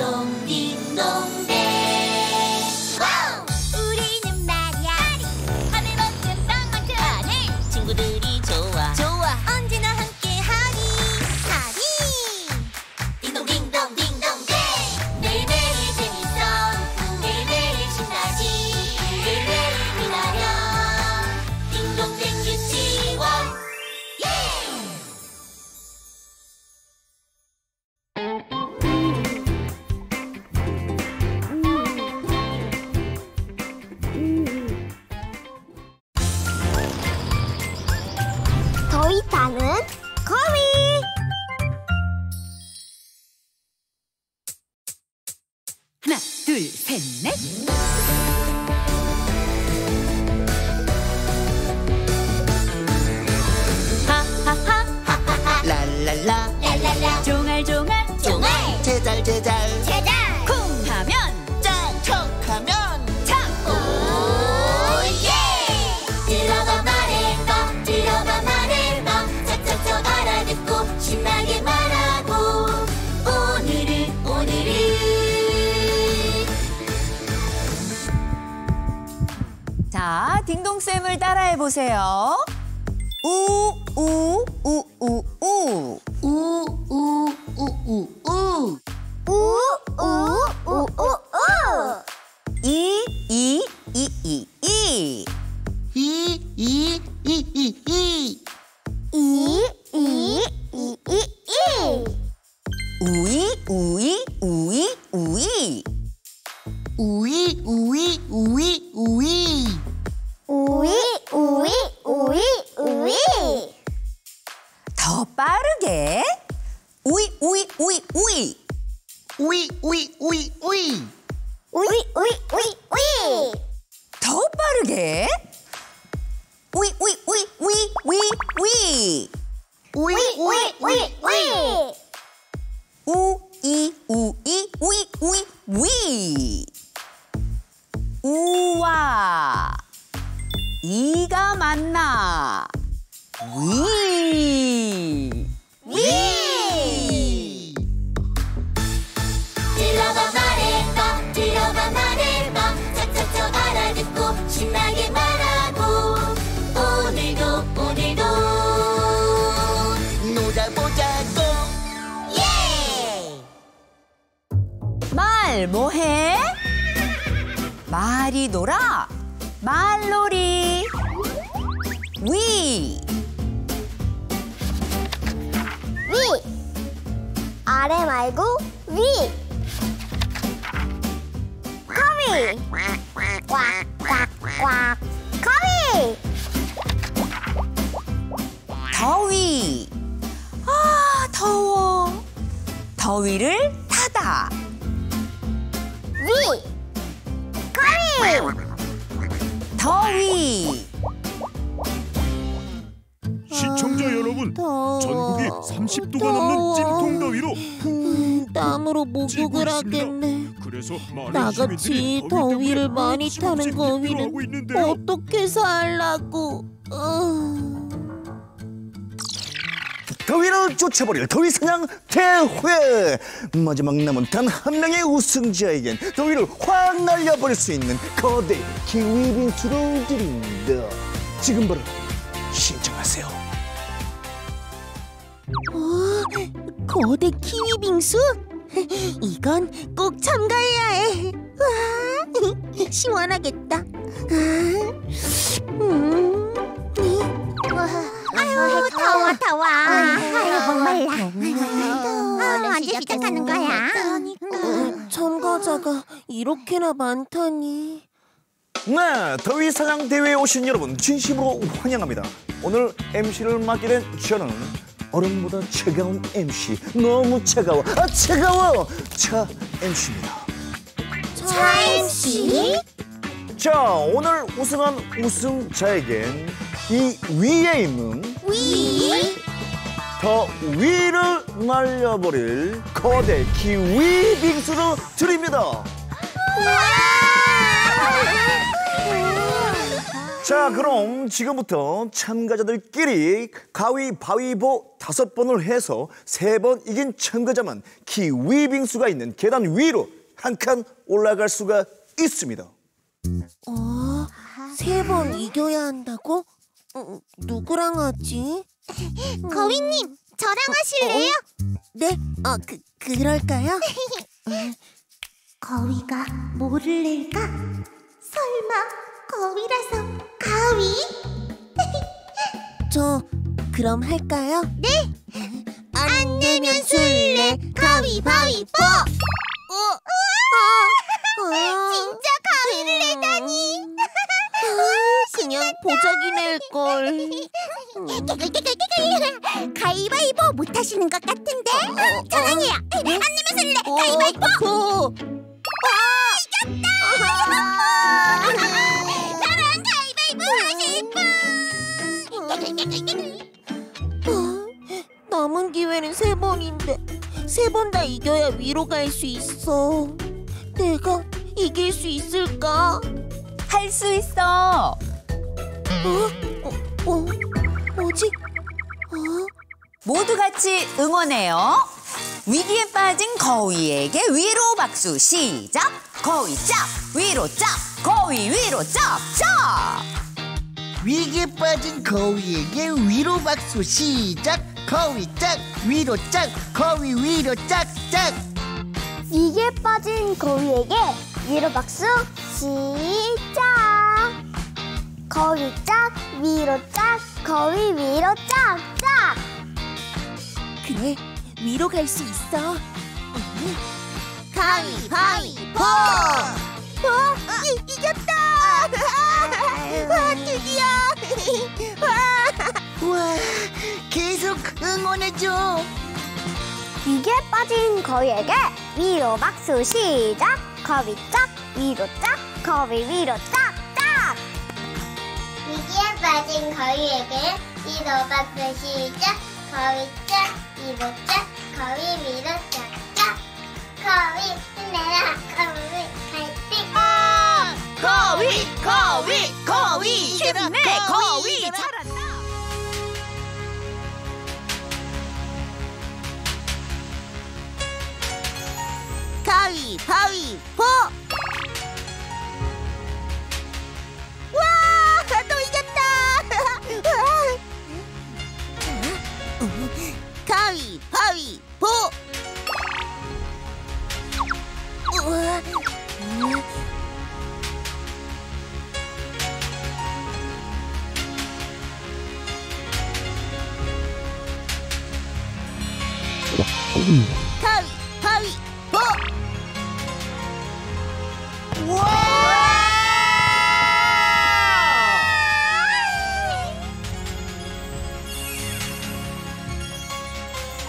咚叮咚。 제잘 제잘 제자 쿵 하면 척척하면 참 오예! 들어봐 말해봐 들어봐 말해봐. 짝짝짝 알아듣고 신나게 말하고. 오늘은 오늘은. 자, 딩동쌤을 따라해 보세요. 우, 우, 우, 우, 唔 우이 우이 우이 우이 우이 우이 우이 우이 더 빠르게. 우이, 우이, 우이, 우이, 우이, 우이. 우이 우이 우이 우이 우이 우이 우이 우이 우이 우와 이가 맞나 위 위 말 뭐해? 말이 놀아. 말놀이. 위. 위. 아래 말고 위. 거미. 꽉꽉꽉꽉 거미. 더위. 아 더워. 더위를 더위 시청자 여러분, 더워. 전국이 30도가 더워. 넘는 찜통 더위로 음, 땀으로 목욕을. 하겠네. 그래서 나같이 더위를 많이 타는 거위는. 어떻게 살라고? 어... 더위를 쫓아버릴 더위 사냥 대회 마지막 남은 단 한 명의 우승자에겐 더위를 확 날려버릴 수 있는 거대 키위 빙수를 드립니다 지금 바로 신청하세요 어? 거대 키위 빙수? 이건 꼭 참가해야 해. 와, 시원하겠다. 아, 음. 아유 더워 더워. 아유 목말라. 아, 언제 시작하는 거야. 어, 참가자가 이렇게나 많다니. 네 더위 사냥 대회에 오신 여러분 진심으로 환영합니다. 오늘 MC를 맡게 된 저는 얼음보다 차가운 MC 너무 차가워. 아 차가워! 차 MC입니다. 차 MC? 자 오늘 우승한 우승자에겐 이 위에 있는 위 더 위를 날려버릴 거대 키위 빙수를 드립니다. 자, 그럼 지금부터 참가자들끼리 가위바위보 다섯 번을 해서 세 번 이긴 참가자만 키위 빙수가 있는 계단 위로 한 칸 올라갈 수가 있습니다. 어, 세 번 이겨야 한다고? 어, 누구랑 하지? 거위님, 저랑 하실래요? 네, 어, 그, 그럴까요? 거위가 뭐를 낼까? 설마 거위라서 가위? 저 그럼 할까요? 네. 안 내면 술래 가위바위보. 걸. 가위바위보 못 하시는 것 같은데? 저랑이야. 안 내면 어, 가위바위보. 보. 나랑 가위바위보 하실 분. 남은 기회는 세 번인데 세 번 다 이겨야 위로 갈 수 있어. 내가 이길 수 있을까? 할 수 있어. 어? 어? 어? 뭐지? 어? 모두 같이 응원해요. 위기에 빠진 거위에게 위로 박수 시작. 거위 짝 위로 짝 거위 위로 짝 짝. 위기에 빠진 거위에게 위로 박수 시작 거위 짝 위로 짝 거위 위로 짝짝 이게 빠진 거위에게 위로 박수 시작 거위 짝 위로 짝 거위 위로 짝짝. 그래 위로 갈 수 있어. 가위바위보 어? 이, 이겼다. 아, 드디어. 우와 계속 응원해줘. 이게 빠진 거위에게 위로 박수 시작. 거위 짝 위로 짝 거위 위로 짝짝 위기에 빠진 거위에게 박수 시작 거위 짝 위로 짝 거위 위로 짝짝 거위 힘내라 거위 파이팅 거위 거위 거위 힘내 거위 잘한다. 가위 바위 보. 가위바위보. 우와. 가위바위보.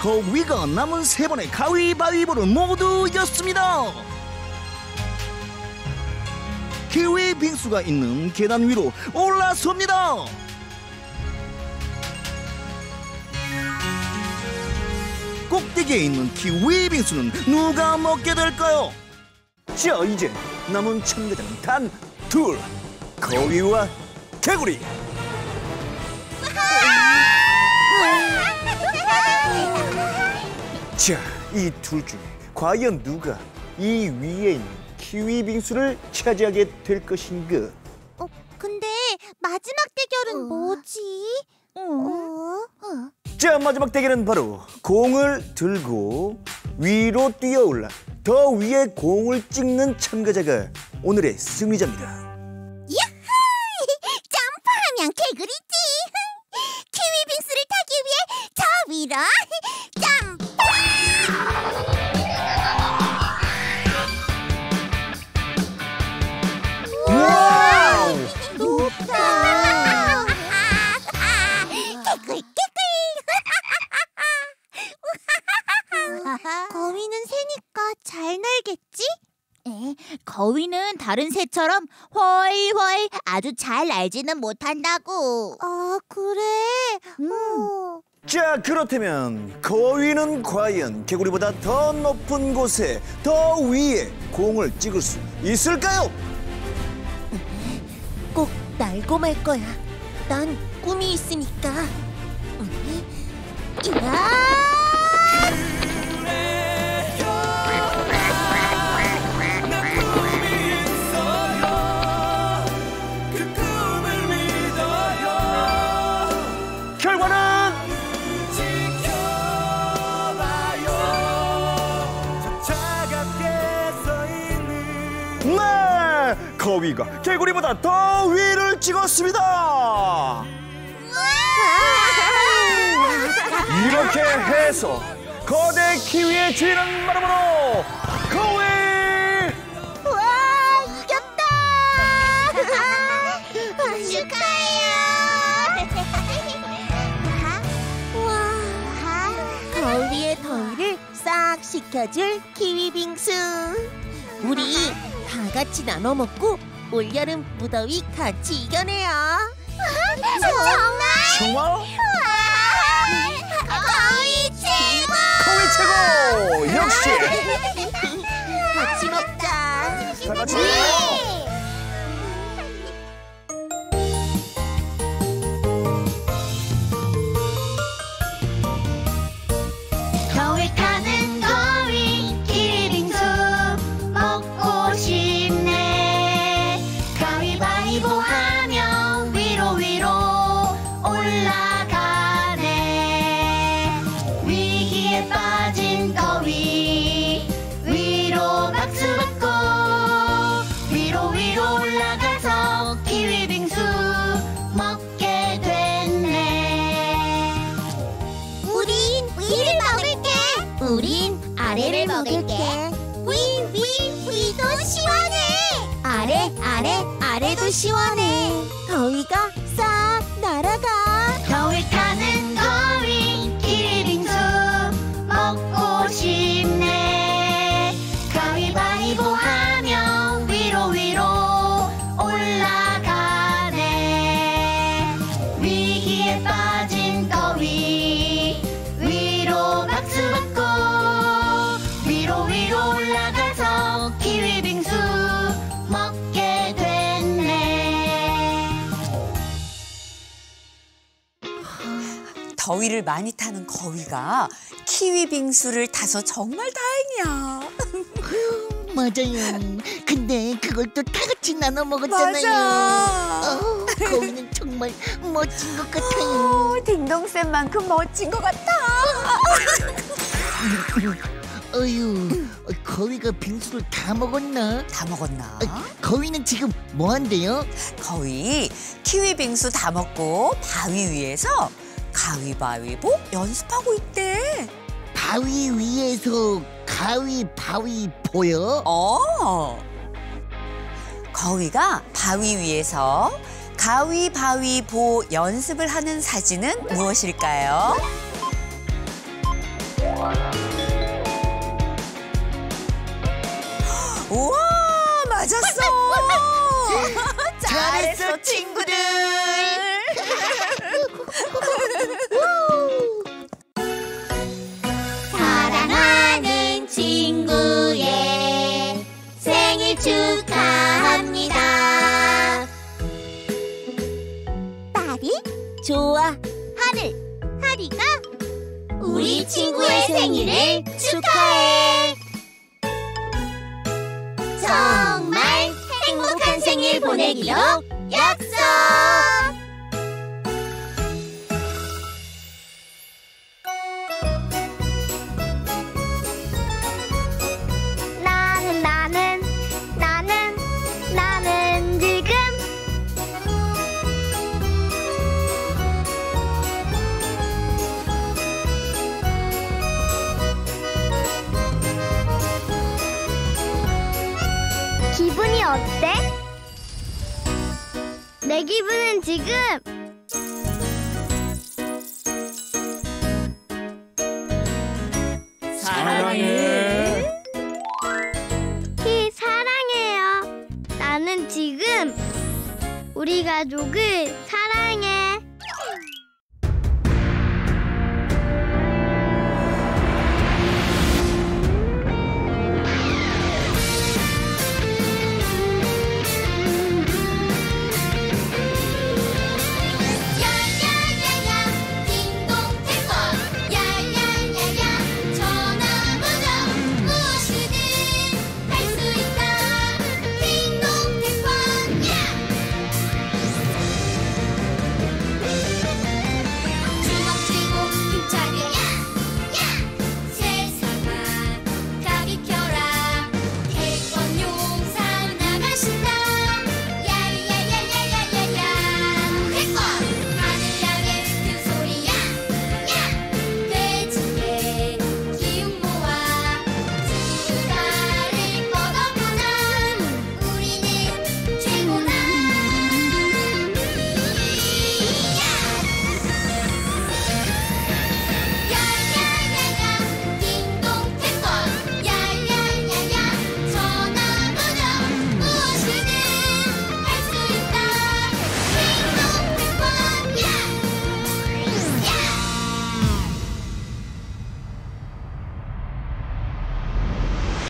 거위가 남은 세 번의 가위바위보를 모두 이겼습니다. 키위 빙수가 있는 계단 위로 올라섭니다. 꼭대기에 있는 키위 빙수는 누가 먹게 될까요? 자, 이제 남은 참가자는 단 둘. 거위와 개구리. 자, 이 둘 중에 과연 누가 이 위에 있는 키위 빙수를 차지하게 될 것인가? 어, 근데 마지막 대결은 뭐지? 어? 자, 마지막 대결은 바로 공을 들고 위로 뛰어올라 더 위에 공을 찍는 참가자가 오늘의 승리자입니다. 잘 날겠지? 에, 거위는 다른 새처럼 훨훨 아주 잘 날지는 못한다고. 아 그래? 어. 자, 그렇다면 거위는 과연 개구리보다 더 높은 곳에 더 위에 공을 찍을 수 있을까요? 꼭 날고 말 거야. 난 꿈이 있으니까. 음, 야! 개구리보다 더 위를 찍었습니다. 이렇게 해서 거대 키위의 주인은 바로바로 거위! 와 이겼다! 축하해요! 와, 더위의 더위를 싹 식혀줄 키위 빙수. 우리 다 같이 나눠 먹고 올여름 무더위 같이 이겨내요. 정말? 정말? 거위 최고! 거위 최고! 역시! 같이 먹자. 다 같이 겨 아래, 아래, 아래도 시원해 더위가 싹 더위를 많이 타는 거위가 키위 빙수를 타서 정말 다행이야. 맞아요 근데 그걸 또 다 같이 나눠 먹었잖아요 맞아. 어, 거위는 정말 멋진 것 같아요 어, 딩동쌤만큼 멋진 것 같아. 어휴 거위가 빙수를 다 먹었나? 다 먹었나? 어, 거위는 지금 뭐 한대요? 거위 키위 빙수 다 먹고 바위 위에서 가위바위보 연습하고 있대. 바위 위에서 가위 바위 보여? 어. 거위가 바위 위에서 가위바위보 연습을 하는 사진은 무엇일까요? 우와, 맞았어. 잘했어, 친구들. 축하합니다. 딸이 좋아. 하늘 하리가 우리 친구의 생일을 축하해. 정말 행복한 생일 보내기로 지금 사랑해. 히 사랑해요. 나는 지금 우리 가족을 사랑해.